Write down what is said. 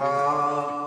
啊